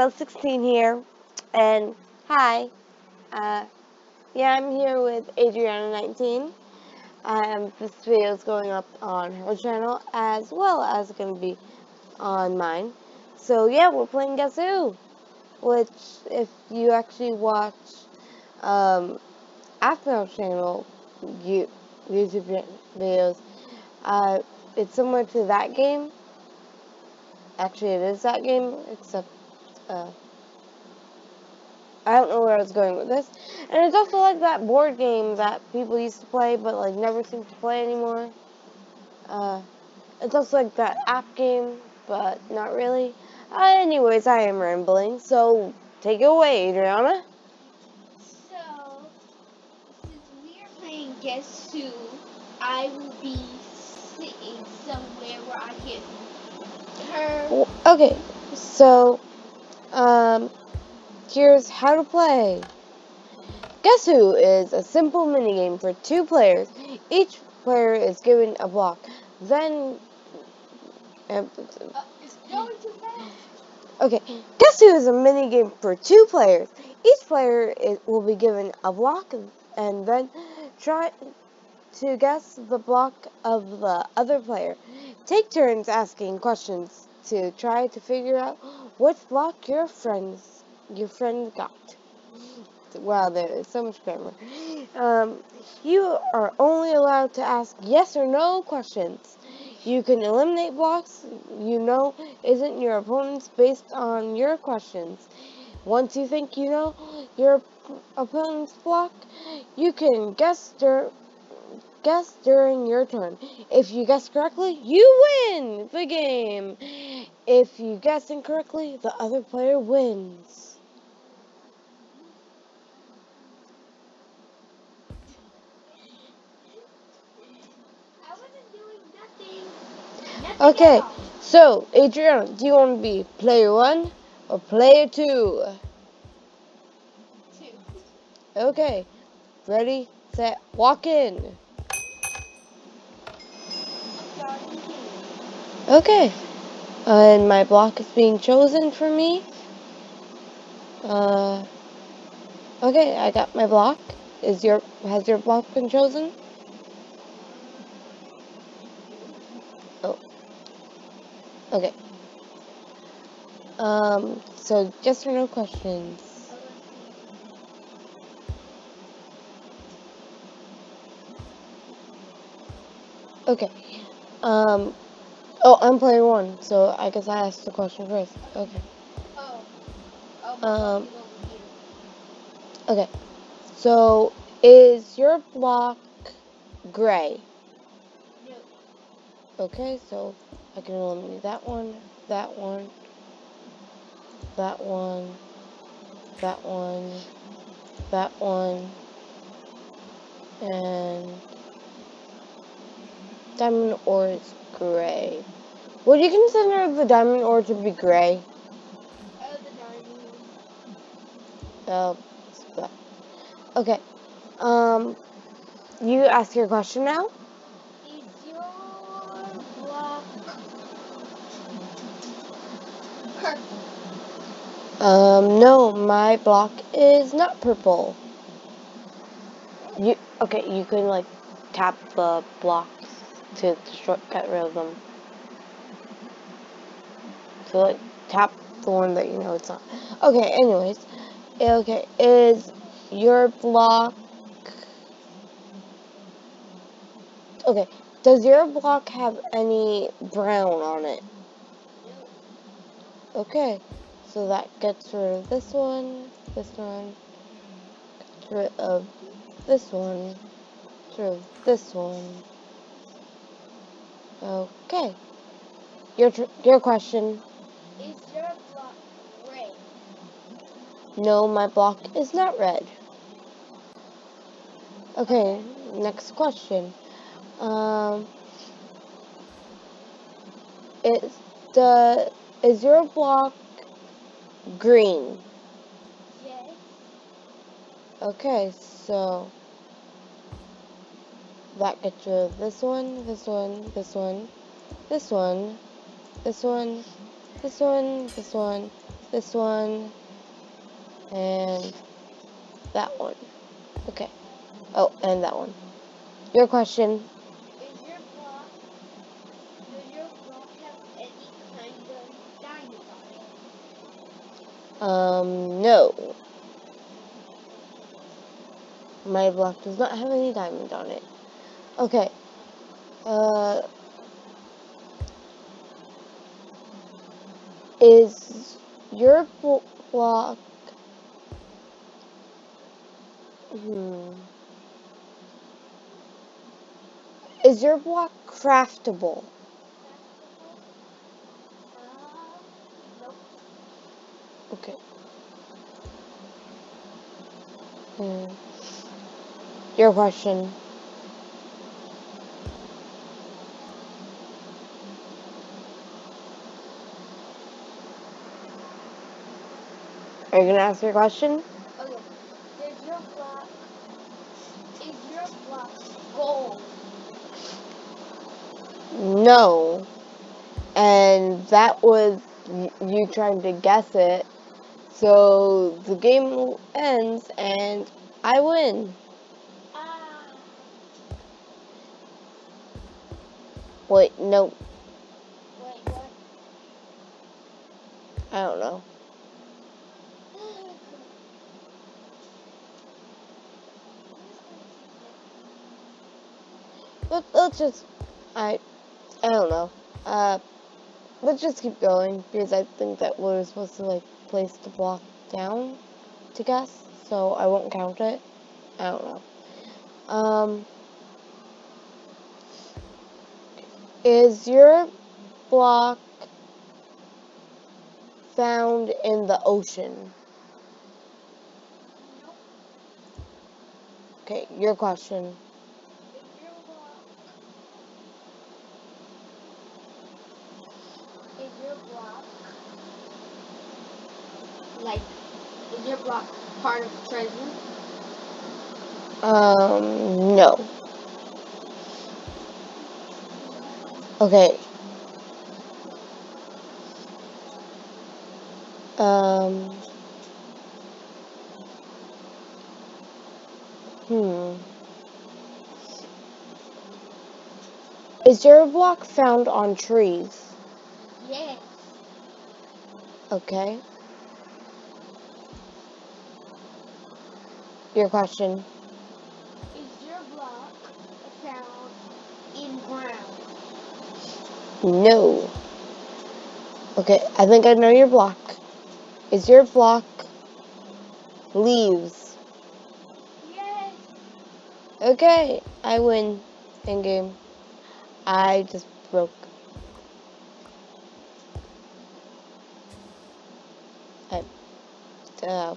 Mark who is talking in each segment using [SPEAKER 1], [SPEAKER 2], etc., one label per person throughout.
[SPEAKER 1] L16 here, and hi. Uh, yeah, I'm here with Adriana19. Um, this video is going up on her channel as well as it's going to be on mine. So yeah, we're playing Guess Who, which if you actually watch um, Aphmau channel you, YouTube videos, uh, it's similar to that game Actually, it is that game, except, uh, I don't know where I was going with this. And it's also like that board game that people used to play, but, like, never seem to play anymore. Uh, it's also like that app game, but not really. Uh, anyways, I am rambling, so take it away, Adriana.
[SPEAKER 2] So, since we are playing Guess Who, I will be sitting somewhere where I can
[SPEAKER 1] Okay, so um, here's how to play. Guess Who is a simple minigame for two players. Each player is given a block. Then,
[SPEAKER 2] uh,
[SPEAKER 1] okay, Guess Who is a minigame for two players. Each player is, will be given a block and then try to guess the block of the other player. Take turns asking questions to try to figure out which block your friends your friend got. Wow, there is so much grammar. Um, you are only allowed to ask yes or no questions. You can eliminate blocks you know isn't your opponent's based on your questions. Once you think you know your opponent's block, you can guess guess during your turn. If you guess correctly, you win the game. If you guess incorrectly, the other player wins. Okay, so Adriana, do you want to be player one or player two?
[SPEAKER 2] Two.
[SPEAKER 1] Okay, ready, set, walk in. Okay. And my block is being chosen for me. Uh, okay, I got my block. Is your has your block been chosen? Oh. Okay. Um, so yes or no questions. Okay. Um, Oh, I'm player one, so I guess I asked the question first. Okay.
[SPEAKER 2] Oh. Oh,
[SPEAKER 1] um. Okay. So, is your block gray?
[SPEAKER 2] No.
[SPEAKER 1] Okay, so I can eliminate that one, that one, that one, that one, that one, and diamond ore is gray. Would you consider the diamond ore to be gray?
[SPEAKER 2] Oh, the diamond.
[SPEAKER 1] Oh,
[SPEAKER 2] diamond.
[SPEAKER 1] okay. Um, you ask your question now.
[SPEAKER 2] Is your block purple?
[SPEAKER 1] Um, no, my block is not purple. You okay? You can like tap the blocks to get rid of them. So like tap the one that you know it's not. Okay, anyways. Okay, is your block Okay, does your block have any brown on it? Okay, so that gets rid of this one, this one, gets rid of this one, gets rid of this one. Okay. Your your question.
[SPEAKER 2] Is your block red?
[SPEAKER 1] No, my block is not red. Okay, next question. Um, is the is your block green?
[SPEAKER 2] Yes.
[SPEAKER 1] Okay, so that gets rid of this one, this one, this one, this one, this one, this one, this one, this one, and that one. Okay. Oh, and that one. Your question.
[SPEAKER 2] Is your block, does your block have any kind of diamond?
[SPEAKER 1] Um, no. My block does not have any diamond on it. Okay. Uh, is your block hmm is your block craftable okay hmm. your question are you gonna ask your question
[SPEAKER 2] Okay. Does your block, is your block gold?
[SPEAKER 1] No. And that was you trying to guess it. So the game ends and I win.
[SPEAKER 2] Ah.
[SPEAKER 1] Wait, no,
[SPEAKER 2] Wait, what?
[SPEAKER 1] I don't know. Let, let's just, I, I don't know. Uh, let's just keep going because I think that we're supposed to like place the block down to guess, so I won't count it. I don't know. Um, is your block found in the ocean? Okay, your question.
[SPEAKER 2] Is your block, is your block, like, is your block part of treasure?
[SPEAKER 1] Um, no. Okay. Um. Hmm. Is your block found on trees? Okay. Your question.
[SPEAKER 2] Is your block found in ground?
[SPEAKER 1] No. Okay, I think I know your block. Is your block leaves?
[SPEAKER 2] Yes.
[SPEAKER 1] Okay, I win in game. I just broke. I, uh,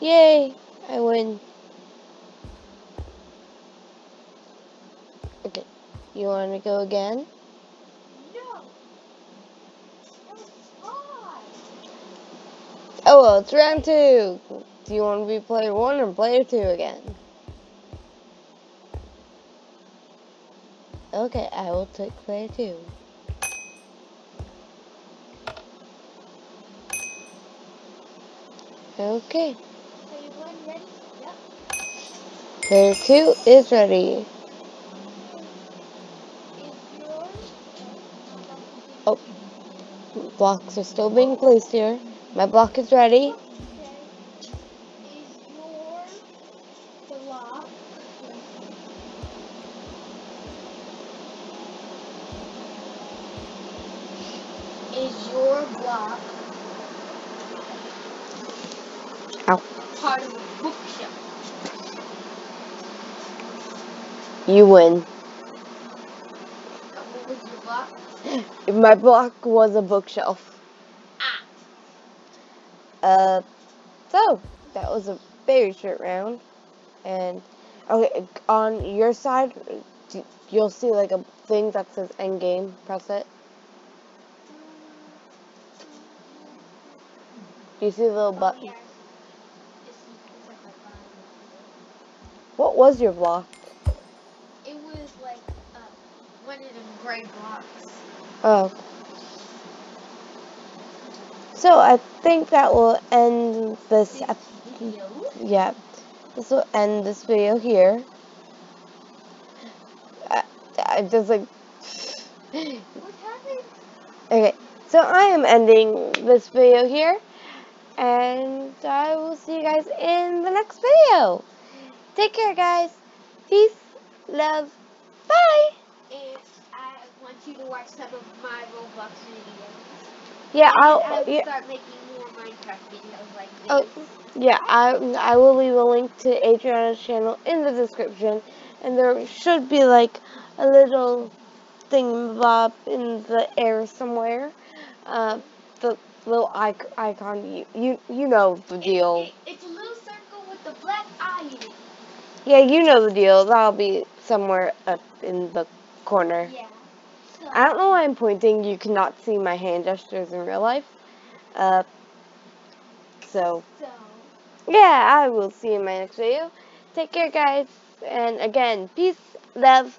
[SPEAKER 1] yay! I win. Okay, you want to go again?
[SPEAKER 2] No.
[SPEAKER 1] Oh well, it's round two. Do you want to be player one or player two again? Okay, I will take player two. Okay, player two is ready. Oh. Blocks are still being placed here. My block is ready.
[SPEAKER 2] Okay. Is your block is your block
[SPEAKER 1] Ow.
[SPEAKER 2] part of a bookshelf?
[SPEAKER 1] You win.
[SPEAKER 2] What was your block?
[SPEAKER 1] My block was a bookshelf.
[SPEAKER 2] Ah.
[SPEAKER 1] Uh, so that was a very short round. And okay, on your side, you'll see like a thing that says end game. Press it. Do you see the little
[SPEAKER 2] Oh,
[SPEAKER 1] button?
[SPEAKER 2] yes. It's, it's like a button.
[SPEAKER 1] What was your block?
[SPEAKER 2] It was like uh, one of them gray blocks.
[SPEAKER 1] Oh, So I think that will end this.
[SPEAKER 2] This video.
[SPEAKER 1] Yeah, this will end this video here. I, I just like.
[SPEAKER 2] What happened?
[SPEAKER 1] Okay, so I am ending this video here, and I will see you guys in the next video. Take care, guys. Peace, love, bye.
[SPEAKER 2] And I want you to watch some of my Roblox videos.
[SPEAKER 1] Yeah,
[SPEAKER 2] And I
[SPEAKER 1] I'll. Yeah,
[SPEAKER 2] start making more Minecraft videos like this.
[SPEAKER 1] Oh, yeah. I I will leave a link to Adriana's channel in the description, and there should be like a little thingamabob in the air somewhere. Uh, the little icon. You you you know the
[SPEAKER 2] It-
[SPEAKER 1] deal.
[SPEAKER 2] it- it's a little circle with the black eye in it.
[SPEAKER 1] Yeah, you know the deal. That'll be somewhere up in the corner.
[SPEAKER 2] Yeah. So,
[SPEAKER 1] I don't know why I'm pointing. You cannot see my hand gestures in real life. Uh, so,
[SPEAKER 2] so
[SPEAKER 1] yeah, I will see you in my next video. Take care, guys. And again, peace, love,